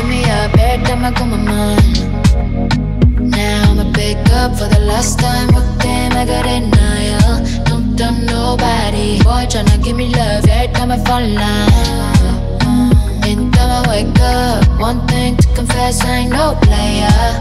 up every time I go my mind. Now I'ma pick up for the last time. What damn I got denial. Don't tell nobody. Boy tryna give me love every time I fall in line. Anytime I wake up, one thing to confess, I ain't no player.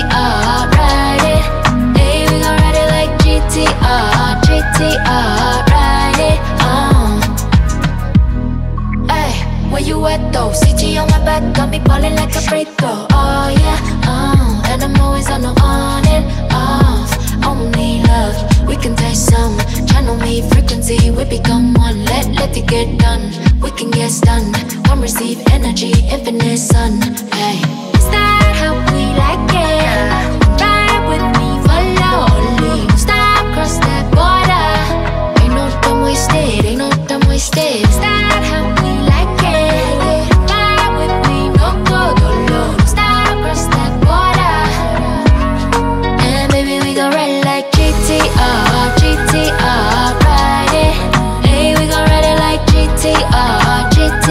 GTR, ride it. Hey, we gon' ride it like GTR, GTR, ride it. Ay, where you at though? On my back, got me ballin' like a throw. Oh yeah, uh, and I'm always on the on off. Only love, we can taste some. Channel me frequency, we become one. Let let it get done. We can get stunned. Come receive energy, infinite sun.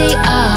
see us. Uh.